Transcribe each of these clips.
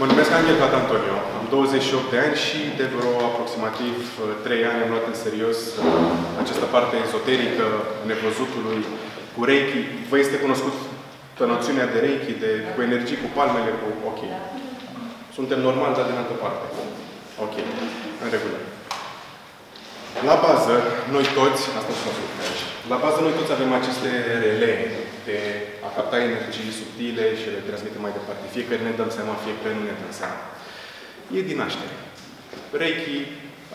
Mă numesc Angel Vat Antonio, am 28 de ani și de vreo aproximativ 3 uh, ani am luat în serios uh, această parte ezoterică, nevăzutului, cu Reiki. Vă este cunoscut noțiunea de Reiki, de, cu energii, cu palmele, cu... Ok. Suntem normal, dar din altă parte. Ok. În regulă. La bază, noi toți, asta nu aici, la bază noi toți avem aceste rele de a capta energii subtile și le transmite mai departe. Fie că ne dăm seama, fie că nu ne dăm seama. E din naștere. Reiki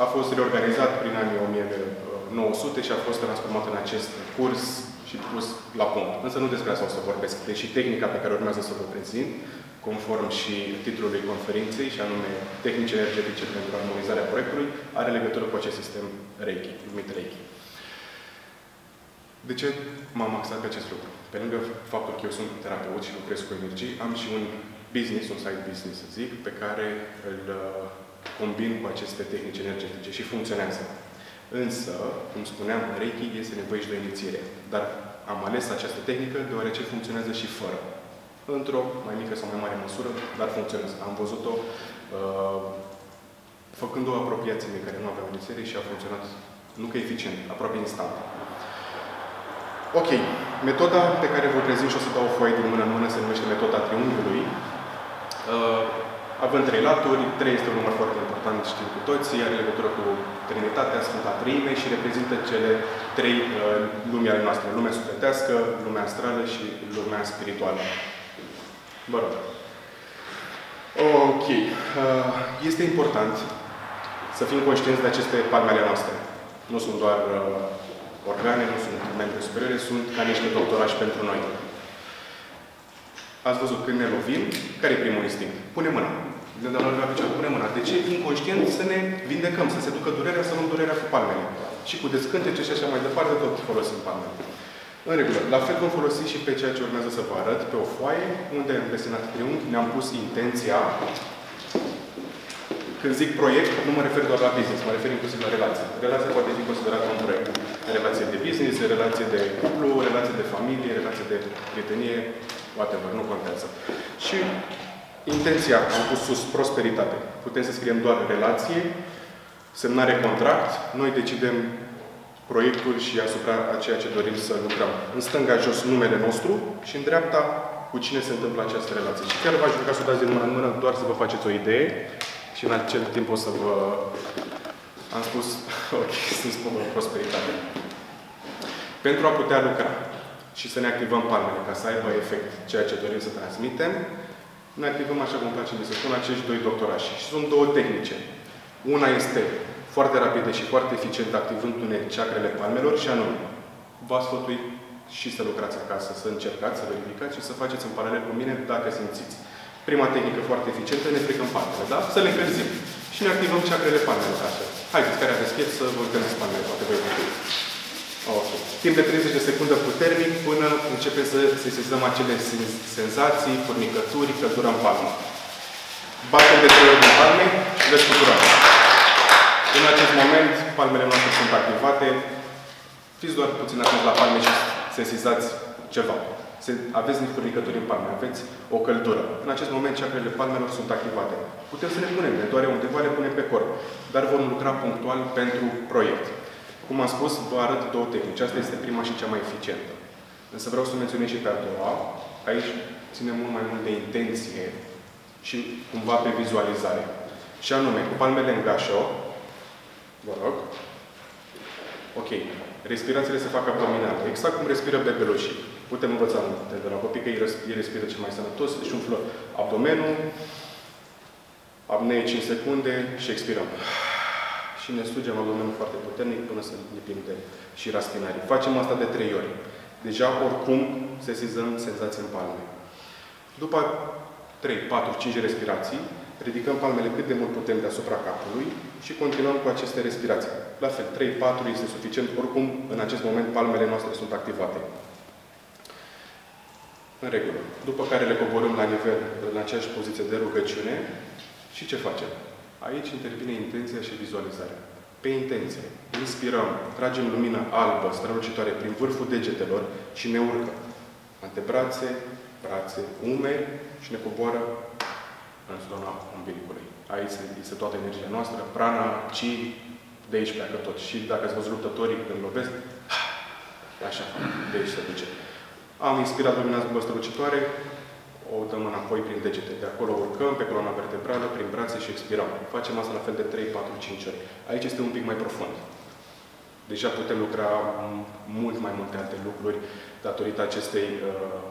a fost reorganizat prin anii 1900 și a fost transformat în acest curs și pus la punct. Însă nu despre asta o să vorbesc, deși tehnica pe care urmează să vă prezint, conform și titlului conferinței, și anume Tehnici energetice pentru armonizarea proiectului, are legătură cu acest sistem Reiki, numit Reiki. De ce m-am axat pe acest lucru? Pe lângă faptul că eu sunt terapeut și lucrez cu energii, am și un business, un side business, să zic, pe care îl uh, combin cu aceste tehnici energetice și funcționează. Însă, cum spuneam, Reiki este nevoie și de inițiere. Dar am ales această tehnică deoarece funcționează și fără. Într-o mai mică sau mai mare măsură, dar funcționează. Am văzut-o uh, făcând o apropiație care nu avea inițiere și a funcționat, nu că eficient, aproape instant. Ok. Metoda pe care vă prezint și o să dau o foaie din mână în mână se numește metoda triunghiului. Uh, având trei laturi, trei este un număr foarte important, știm cu toții, are legătură cu Trinitatea, Sfânta Trăime și reprezintă cele trei uh, lumi ale noastre. Lumea sufletească, lumea astrală și lumea spirituală. Vă rog. Ok. Uh, este important să fim conștienți de aceste palme ale noastre. Nu sunt doar uh, organe, nu sunt membre superiore, sunt ca niște doctorași pentru noi. Ați văzut, când ne lovim, care e primul instinct? Pune mâna. Ne dăm la picior, pune mâna. De ce? Inconștient să ne vindecăm, să se ducă durerea, să luăm durerea cu palmele. Și cu descântece și așa mai departe, tot folosim palmele. În regulă. La fel vom folosi și pe ceea ce urmează să vă arăt, pe o foaie, unde am desenat triunghi, ne-am pus intenția când zic proiect, nu mă refer doar la business, mă refer inclusiv la relație. Relația poate fi considerată un proiect. Relație de business, relație de cuplu, relație de familie, relație de prietenie, whatever, nu contează. Și intenția, am pus sus, prosperitate. Putem să scriem doar relație, semnare contract, noi decidem proiectul și asupra a ceea ce dorim să lucrăm. În stânga jos numele nostru și în dreapta cu cine se întâmplă această relație. Și chiar v-aș ruga să o dați din mână în mână, doar să vă faceți o idee și în acel timp o să vă... Am spus, ok, să-mi spun o prosperitate. Pentru a putea lucra și să ne activăm palmele ca să aibă efect ceea ce dorim să transmitem, ne activăm așa cum place să spun acești doi doctorași. Și sunt două tehnice. Una este foarte rapidă și foarte eficient activându-ne ceacrele palmelor și anume, vă sfătui și să lucrați acasă, să încercați, să verificați și să faceți în paralel cu mine dacă simțiți. Prima tehnică foarte eficientă, ne plecăm palmele, da? Să le încălzim. Și ne activăm ceacrele palmelor așa. Haideți, care aveți chef să vă încălziți palmele, poate voi Ok. Timp de 30 de secunde puternic până începem să sesizăm acele senzații, furnicături, căldură în palmă. Batem de trei ori în palme și le scuturăm. În acest moment, palmele noastre sunt activate. Fiți doar puțin atenți la palme și sesizați ceva. Se, aveți niște furnicături în palme, aveți o căldură. În acest moment, ceacrele palmelor sunt activate. Putem să ne punem, ne doare undeva, le punem pe corp. Dar vom lucra punctual pentru proiect. Cum am spus, vă arăt două tehnici. Asta este prima și cea mai eficientă. Însă vreau să menționez și pe a doua. Aici ține mult mai mult de intenție și cumva pe vizualizare. Și anume, cu palmele în gașo, vă rog, ok, respirațiile se fac abdominale, exact cum respiră bebelușii. Putem învăța de la copii că ei respiră cel mai sănătos, deci umflă abdomenul, apnee 5 secunde și expirăm și ne strugem abdomenul foarte puternic până să lipim de și raspinarii. Facem asta de trei ori. Deja, oricum, sesizăm senzații în palme. După 3, 4, 5 respirații, ridicăm palmele cât de mult putem deasupra capului și continuăm cu aceste respirații. La fel, 3, 4 este suficient. Oricum, în acest moment, palmele noastre sunt activate. În regulă. După care le coborâm la nivel, în aceeași poziție de rugăciune și ce facem? Aici intervine intenția și vizualizarea. Pe intenție, inspirăm, tragem lumină albă, strălucitoare, prin vârful degetelor și ne urcă. Antebrațe, brațe, umeri și ne coboară în zona umbilicului. Aici este toată energia noastră, prana, ci, de aici pleacă tot. Și dacă ați văzut luptătorii când lovesc, așa, de aici se duce. Am inspirat lumina strălucitoare, o dăm înapoi prin degete. De acolo urcăm pe coloana vertebrală, prin brațe și expirăm. Facem asta la fel de 3, 4, 5 ori. Aici este un pic mai profund. Deja putem lucra mult mai multe alte lucruri datorită acestei uh,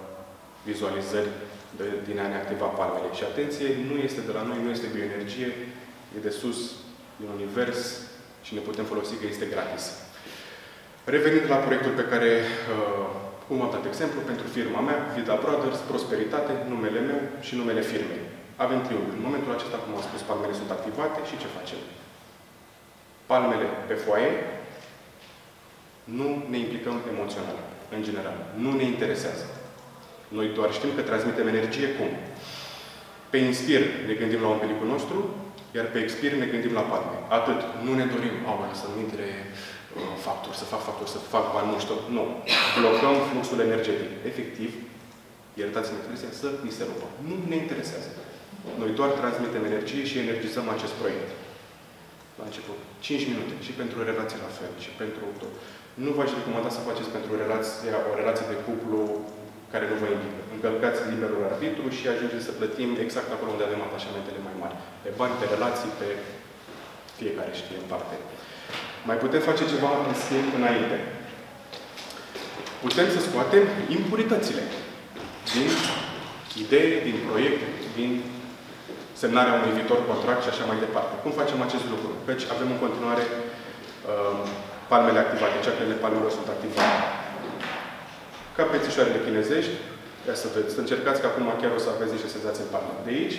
vizualizări de, din a ne activa palmele. Și atenție, nu este de la noi, nu este bioenergie, e de sus, din univers și ne putem folosi că este gratis. Revenind la proiectul pe care uh, cum am dat exemplu, pentru firma mea, Vida Brothers, Prosperitate, numele meu și numele firmei. Avem triunghi. În momentul acesta, cum am spus, palmele sunt activate și ce facem? Palmele pe foaie, nu ne implicăm emoțional, în general. Nu ne interesează. Noi doar știm că transmitem energie cum? Pe inspir ne gândim la umbilicul nostru, iar pe expir ne gândim la palme. Atât. Nu ne dorim, au, să-mi intre uh, factori, să fac factori, să fac bani, nu știu. Nu. Blocăm fluxul energetic. Efectiv, iertați-mă expresia, să ni se rupă. Nu ne interesează. Noi doar transmitem energie și energizăm acest proiect. La început. 5 minute. Și pentru relații la fel. Și pentru tot. Nu v-aș recomanda să faceți pentru relația, o relație de cuplu care nu vă implică. Încălcați liberul arbitru și ajungeți să plătim exact acolo unde avem atașamentele mai mari. Pe bani, pe relații, pe fiecare știe în parte. Mai putem face ceva în schimb înainte. Putem să scoatem impuritățile din idee, din proiect, din semnarea unui viitor contract și așa mai departe. Cum facem acest lucru? Căci avem în continuare uh, palmele activate, ceacrele palmelor sunt activate. Ca pețișoarele chinezești, ia să vedeți, să încercați că acum chiar o să aveți niște senzații în palme. De aici,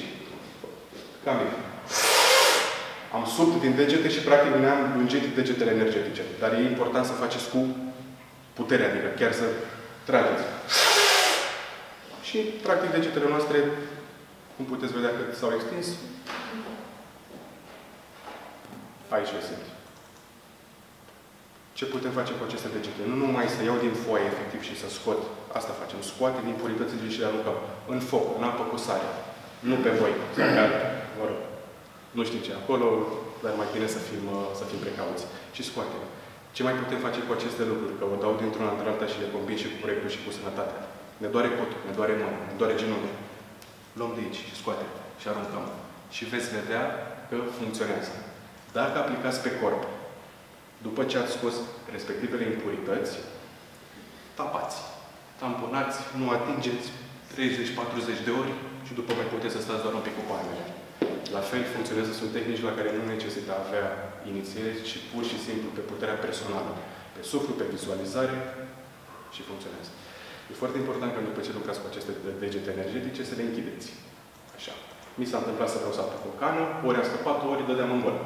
cam mic. Am subt din degete și practic ne-am lungit degetele energetice. Dar e important să faceți cu putere, adică chiar să trageți. Și practic degetele noastre, cum puteți vedea că s-au extins, aici le sunt. Ce putem face cu aceste degete? Nu numai să iau din foaie, efectiv, și să scot. Asta facem. Scoate din puritățile și le aruncăm. În foc, în apă cu sare. Nu pe voi. Mă rog. Nu știu ce acolo, dar mai bine să fim, uh, să fim precauți. Și scoate. Ce mai putem face cu aceste lucruri? Că o dau dintr-una într-alta și le combin și cu proiectul și cu sănătatea. Ne doare cotul, ne doare mână, ne doare genunchi. Luăm de aici și scoatem și aruncăm. Și veți vedea că funcționează. Dacă aplicați pe corp, după ce ați scos respectivele impurități, tapați, tamponați, nu atingeți 30-40 de ori și după mai puteți să stați doar un pic cu palmele. La fel funcționează, sunt tehnici la care nu necesită avea inițiere, ci pur și simplu pe puterea personală. Pe suflu, pe vizualizare și funcționează. E foarte important că după ce lucrați cu aceste degete energetice, să le închideți. Așa. Mi s-a întâmplat să vreau să apuc o cană, ori am scăpat, ori dădeam în gol.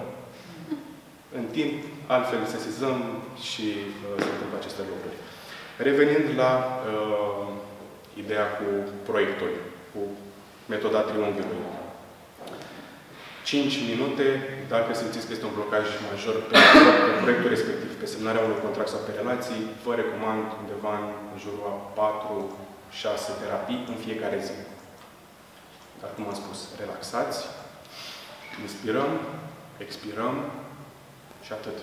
În timp, altfel sesizăm și uh, se întâmplă aceste lucruri. Revenind la uh, ideea cu proiectul, cu metoda triunghiului. 5 minute, dacă simțiți că este un blocaj major pe, pe proiectul respectiv, pe semnarea unui contract sau pe relații, vă recomand undeva în jurul a 4-6 terapii în fiecare zi. Dar cum am spus, relaxați, inspirăm, expirăm, și atât.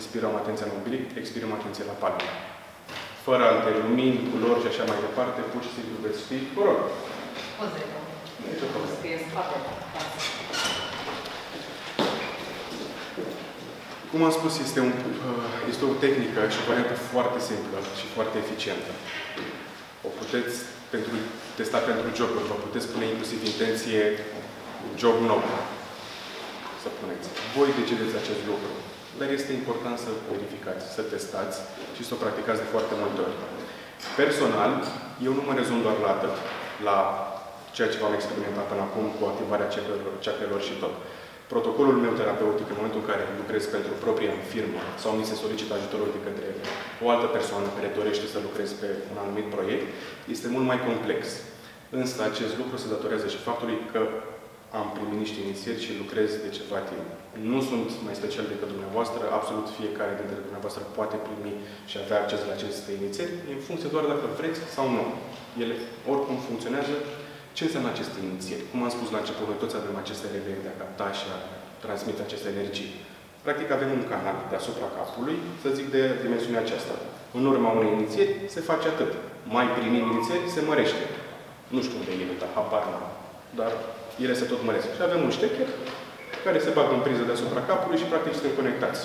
Inspirăm atenția în oblic, expirăm atenția la palme. Fără alte lumini, culori și așa mai departe, pur și simplu veți fi, vă rog. Poze. Cum am spus, este, un, uh, este o tehnică și o variantă foarte simplă și foarte eficientă. O puteți pentru, testa pentru joburi, vă puteți pune inclusiv intenție job nou să puneți. Voi decideți acest lucru. Dar este important să verificați, să testați și să o practicați de foarte multe ori. Personal, eu nu mă rezum doar la atât, la ceea ce v-am experimentat până acum cu activarea ceacrelor și tot. Protocolul meu terapeutic, în momentul în care lucrez pentru propria firmă sau mi se solicită ajutorul de către o altă persoană care dorește să lucrez pe un anumit proiect, este mult mai complex. Însă acest lucru se datorează și faptului că am primit niște inițieri și lucrez de ceva timp. Nu sunt mai special decât dumneavoastră, absolut fiecare dintre dumneavoastră poate primi și avea acces la aceste inițieri, în funcție doar dacă vreți sau nu. Ele oricum funcționează Ce înseamnă aceste inițieri? Cum am spus la început, noi toți avem aceste releri de a capta și a transmite aceste energii. Practic avem un canal deasupra capului, să zic de dimensiunea aceasta. În urma unei inițieri se face atât. Mai primind inițieri, se mărește. Nu știu unde e limita, habar n Dar ele se tot măresc. Și avem un ștecher care se bagă în priză deasupra capului și practic suntem conectați.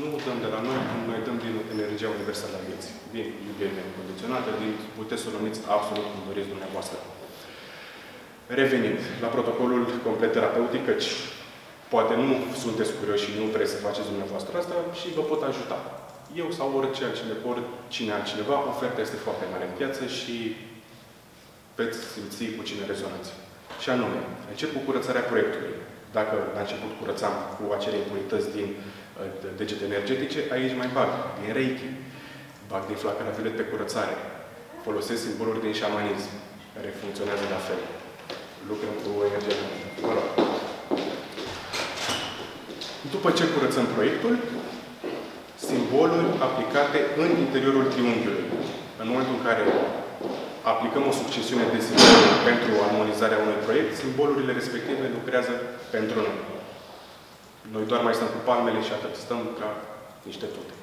Nu dăm de la noi, noi dăm din energia universală a vieții, din iubire necondiționată, din, puteți să o numiți absolut cum doriți dumneavoastră. Revenind la protocolul complet terapeutic, căci poate nu sunteți curioși și nu vreți să faceți dumneavoastră asta și vă pot ajuta. Eu sau orice altcineva, oricine altcineva, oferta este foarte mare în piață și veți simți cu cine rezonați. Și anume, încep cu curățarea proiectului. Dacă la început curățam cu acele impurități din uh, degete energetice, aici mai bag din reiki, bag din flacăra violet pe curățare, folosesc simboluri din șamanism, care funcționează la fel. Lucrăm cu energia. Mă rog. După ce curățăm proiectul, simboluri aplicate în interiorul triunghiului. În momentul în care aplicăm o succesiune de simboluri pentru armonizarea unui proiect, simbolurile respective lucrează pentru noi. Noi doar mai stăm cu palmele și atât. Stăm ca niște tute.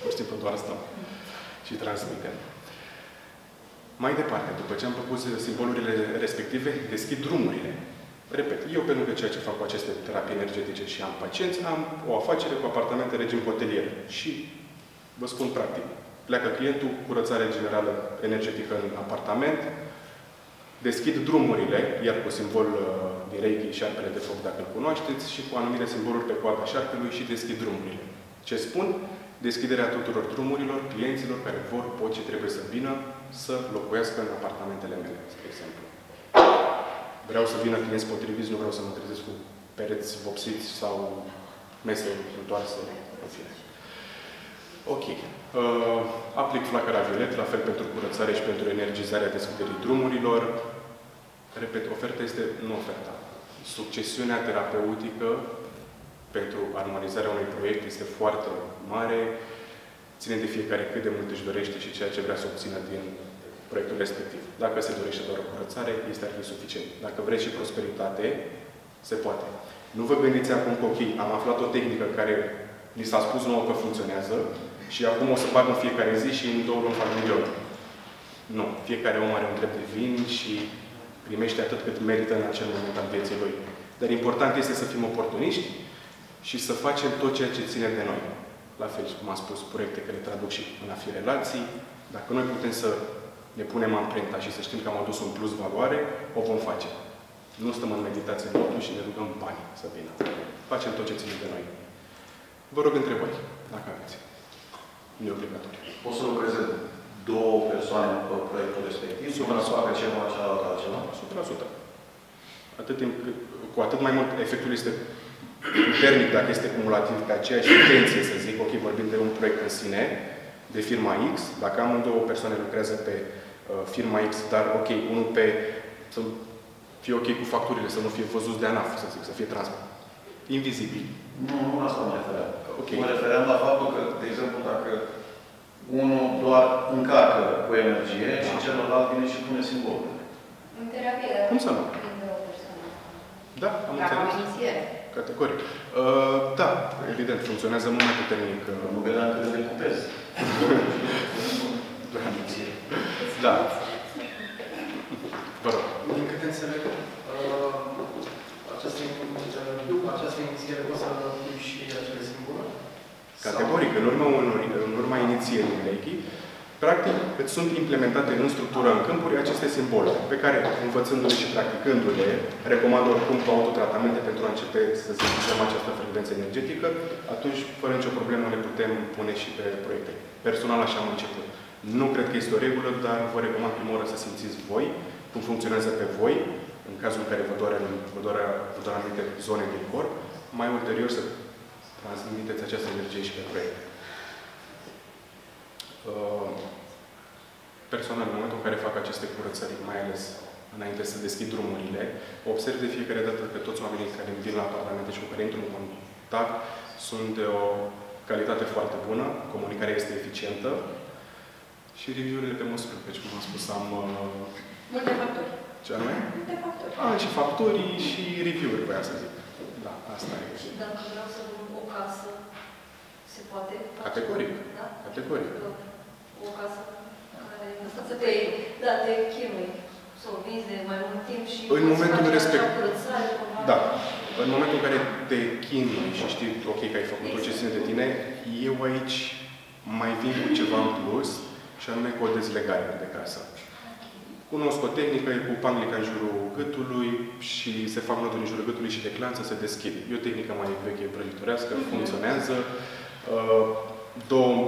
Pur și simplu doar stăm și transmitem. Mai departe, după ce am făcut simbolurile respective, deschid drumurile. Repet, eu pe lângă ceea ce fac cu aceste terapii energetice și am pacienți, am o afacere cu apartamente regim hotelier. Și vă spun practic, pleacă clientul, curățare generală energetică în apartament, deschid drumurile, iar cu simbol uh, din Reiki, șarpele de foc, dacă îl cunoașteți, și cu anumite simboluri pe coada șarpelui și deschid drumurile. Ce spun? Deschiderea tuturor drumurilor, clienților care vor, pot și trebuie să vină să locuiască în apartamentele mele, spre exemplu. Vreau să vină clienți potriviți, nu vreau să mă trezesc cu pereți vopsiți sau mese întoarse, în fine. Ok. Uh, aplic flacăra violet, la fel pentru curățare și pentru energizarea deschiderii drumurilor. Repet, oferta este, nu oferta. Succesiunea terapeutică pentru armonizarea unui proiect este foarte mare, ține de fiecare cât de mult își dorește și ceea ce vrea să obțină din proiectul respectiv. Dacă se dorește doar o curățare, este ar fi suficient. Dacă vreți și prosperitate, se poate. Nu vă gândiți acum că, ok, am aflat o tehnică care ni s-a spus nouă că funcționează și acum o să bag în fiecare zi și în două luni fac milion. Nu. Fiecare om are un drept de vin și primește atât cât merită în acel moment al vieții lui. Dar important este să fim oportuniști și să facem tot ceea ce ține de noi. La fel, cum am spus, proiecte care traduc și în a fi relații. Dacă noi putem să ne punem amprenta și să știm că am adus un plus valoare, o vom face. Nu stăm în meditație în și ne rugăm bani să vină. Facem tot ce ține de noi. Vă rog întrebări, dacă aveți. Nu e obligatoriu. Poți să lucreze două persoane pe proiectul respectiv? Supra să facă ceva, cealaltă altceva? 100%. Atât timp, cu atât mai mult efectul este puternic dacă este cumulativ pe aceeași intenție, să zic, ok, vorbim de un proiect în sine, de firma X, dacă am două persoane lucrează pe uh, firma X, dar ok, unul pe să fie ok cu facturile, să nu fie văzut de ANAF, să zic, să fie trans. Invizibil. Nu, nu asta mă refeream. Okay. Mă refeream la faptul că, de exemplu, dacă unul doar încarcă cu energie da. și celălalt vine și pune simbolul. În terapie, Cum să nu? Da, am înțeles. inițiere. Categoric. Uh, da, evident, funcționează mult mai puternic. Uh, nu vedeam cât de cupez. da. Vă rog. Din câte înțeleg, uh, această, după această inițiere poți să pui și acele simbole? Categoric. În urma, unor, în urma inițierii Reiki, practic, îți sunt implementate în structură, în câmpuri, aceste simbole, pe care, învățându-le și practicându-le, recomand oricum cu autotratamente pentru a începe să simțim această frecvență energetică, atunci, fără nicio problemă, le putem pune și pe proiecte. Personal așa am început. Nu cred că este o regulă, dar vă recomand prima oară să simțiți voi cum funcționează pe voi, în cazul în care vă doare, vă doare, vă doare anumite zone din corp, mai ulterior să transmiteți această energie și pe proiect. Uh, personal, în momentul în care fac aceste curățări, mai ales înainte să deschid drumurile, observ de fiecare dată că toți oamenii care vin la parlamente și cu care intru în contact sunt de o calitate foarte bună, comunicarea este eficientă și review-urile pe măsură. Deci, cum am spus, am uh, Multe factori. Ce anume? Multe factori. Ah, și factorii și review-uri, voia să zic. Da, asta e. Și dacă vreau să vând o casă, se poate face? Categoric. Da? Categoric. O casă care să te, da, te chinui să o vinzi de mai mult timp și În momentul respect- curățare, cumva. Da. În momentul în care te chinui și știi, ok, că ai făcut tot ce ține de tine, eu aici mai vin cu ceva în plus și anume cu o dezlegare de casă. Cunosc o tehnică, e cu panglica în jurul gâtului și se fac noduri în jurul gâtului și de clanță se deschide. E o tehnică mai veche, prăjitorească, funcționează. Uh, două,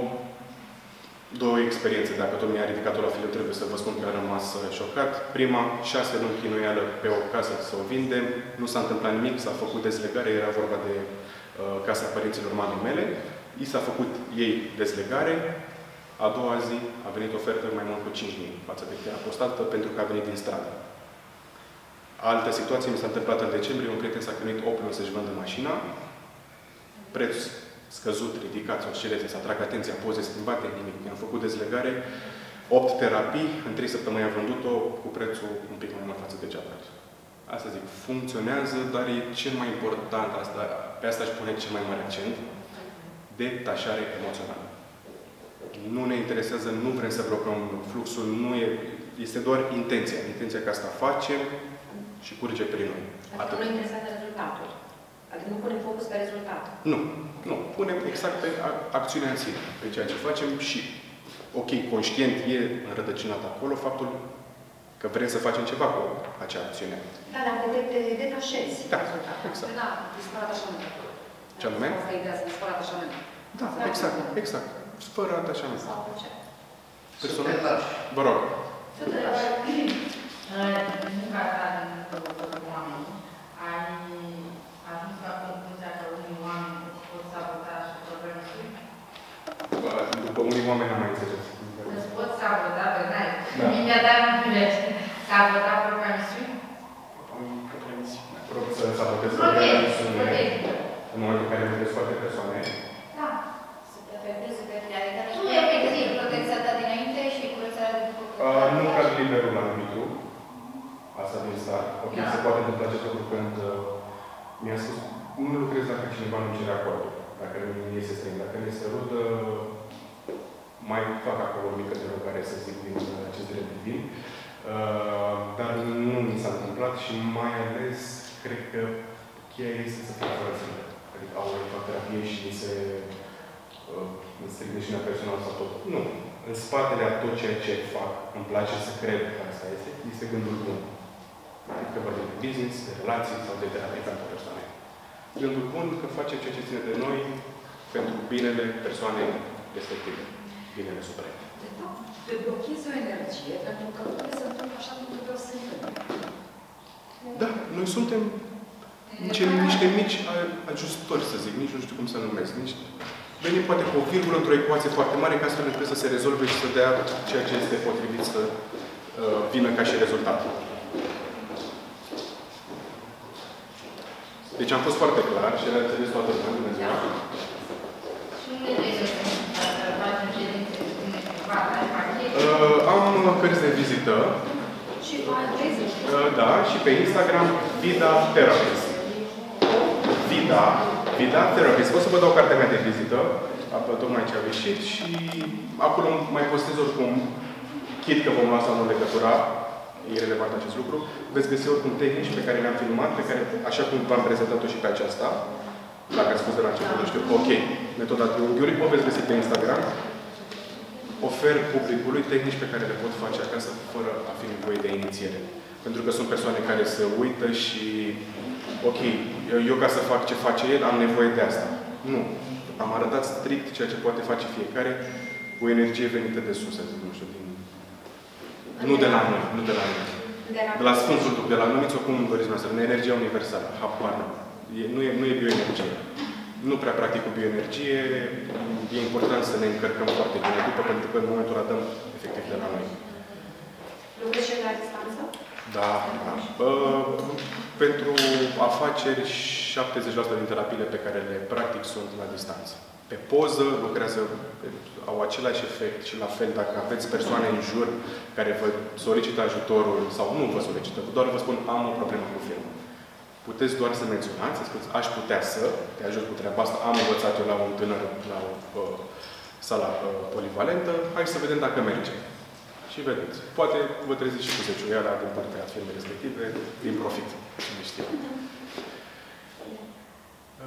două experiențe, dacă tot mi-a ridicat-o la filă, trebuie să vă spun că am rămas uh, șocat. Prima, șase luni chinuială pe o casă să o vindem, nu s-a întâmplat nimic, s-a făcut dezlegare, era vorba de uh, casa părinților mamei mele. I s-a făcut ei dezlegare, a doua zi a venit ofertă mai mult cu 5.000 față de cât era postată pentru că a venit din stradă. Altă situație mi s-a întâmplat în decembrie, un prieten s-a chinuit 8 luni să-și vândă mașina, preț scăzut, ridicat, să oscileze, să atrag atenția, poze schimbate, nimic. I-am făcut dezlegare, 8 terapii, în 3 săptămâni am vândut-o cu prețul un pic mai mult față de cealaltă. Asta zic, funcționează, dar e cel mai important, asta, pe asta aș pune cel mai mare accent, detașare emoțională. Nu ne interesează, nu vrem să blocăm fluxul, nu e, este doar intenția. Intenția că asta facem și curge prin noi. Adică Atât. nu interesează rezultatul. Adică nu punem focus pe rezultat. Nu, nu. Punem exact pe a- acțiunea în sine, pe ceea ce facem și, ok, conștient e înrădăcinat acolo faptul că vrem să facem ceva cu acea acțiune. Da, dar te, te detașezi Da, rezultatul. exact. Da, dispar atașament. Ce anume? Asta e ideea, să dispar atașament. Da, exact, exact. Fără atașament. Sau ce? Personal. Să te lași. Vă rog. Să te lași. În munca ta din lucru cu oameni, ai ajuns la concluzia că unii oameni îți pot sabota și progresul? Bă, După unii oameni am mai înțeles. Îți pot sabota, că n-ai. Da. Mintea ta nu privește. Sabota propria misiune? Rog să sabotez Protect, persoane protect. în momentul în care vedeți foarte persoane. Da. Să te afecteze pe tine. Adică Nu e efectiv. protecția ta dinainte și curățarea de după. Uh, nu cad liberul la arbitru. Asta din start. Ok, Da. se poate întâmpla acest lucru când uh, mi-a spus, nu lucrez dacă cineva nu cere acordul. Dacă nu mi este străin. Dacă mi este rudă, mai fac acolo o mică derogare, să zic, din uh, acest drept divin. Uh, dar nu mi s-a întâmplat și mai ales, cred că cheia este să fie fără sânge. Adică au fac terapie și mi se uh, îmi stric deșinea personală sau tot. Nu. În spatele a tot ceea ce fac, îmi place să cred că asta este, este gândul bun. Că vorbim de business, de relații sau de terapie pentru persoane. Gândul bun că facem ceea ce ține de noi pentru binele persoanei respective. Binele suprem. De fapt, te blochezi o energie pentru că trebuie să întâmple așa cum trebuie să se întâmple. Da, noi suntem niște, niște mici a- ajustori, să zic, nici nu știu cum să numesc. Nici, venim poate cu o virgulă într-o ecuație foarte mare ca astfel încât să se rezolve și să dea ceea ce este potrivit să uh, vină ca și rezultat. Deci am fost foarte clar și le-a înțeles toată lumea. Bună ziua! Și unde trebuie să să facem ședințe cu tine privat, ai pachet? Uh, am cărți de vizită, Și vezi, uh, da, și pe Instagram Vida Therapist. Vida, Vida Therapist. O să vă dau cartea mea de vizită, apă tocmai ce a ieșit și acolo mai postez oricum, chit că vom lua sau nu legătura, e relevant acest lucru, veți găsi oricum tehnici pe care le-am filmat, pe care, așa cum v-am prezentat-o și pe aceasta, dacă ați spus de la început, nu știu, ok, metoda triunghiului, o veți găsi pe Instagram, ofer publicului tehnici pe care le pot face acasă fără a fi nevoie de inițiere. Pentru că sunt persoane care se uită și, ok, eu, eu ca să fac ce face el, am nevoie de asta. Nu. Am arătat strict ceea ce poate face fiecare cu energie venită de sus, să zic, nu știu, din... Nu de la noi, nu de la noi. de la, De la Sfântul Duh, de la numiți-o cum doriți noastră, în energia universală, habar nu. E, nu, e, nu e bioenergie. Nu prea practic cu bioenergie, e important să ne încărcăm foarte bine după, pentru că în momentul ăla dăm efectiv de la noi. lucrezi și la distanță? Da, da. Bă, pentru afaceri, 70% din terapiile pe care le practic sunt la distanță. Pe poză, lucrează, au același efect și la fel dacă aveți persoane în jur care vă solicită ajutorul sau nu vă solicită, doar vă spun am o problemă cu firma. Puteți doar să menționați, să spuneți, aș putea să te ajut cu treaba asta, am învățat eu la un tânăr la o uh, sala uh, polivalentă, hai să vedem dacă merge. Și vedeți. Poate vă treziți și cu zeciuiala din partea firmei respective, din profit. Cine știe.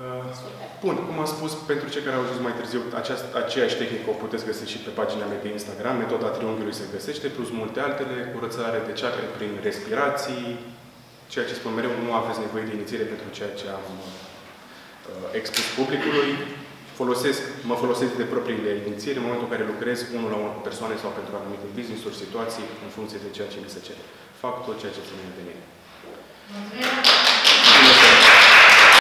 Uh, bun, cum am spus, pentru cei care au ajuns mai târziu, aceast, aceeași tehnică o puteți găsi și pe pagina mea de Instagram, metoda triunghiului se găsește, plus multe altele, curățare de ceacre prin respirații, ceea ce spun mereu, nu aveți nevoie de inițiere pentru ceea ce am uh, expus publicului. Folosesc, mă folosesc de propriile inițieri în momentul în care lucrez unul la unul cu persoane sau pentru anumite business-uri, situații, în funcție de ceea ce mi se cere. Fac tot ceea ce ține de mine. Mulțumesc!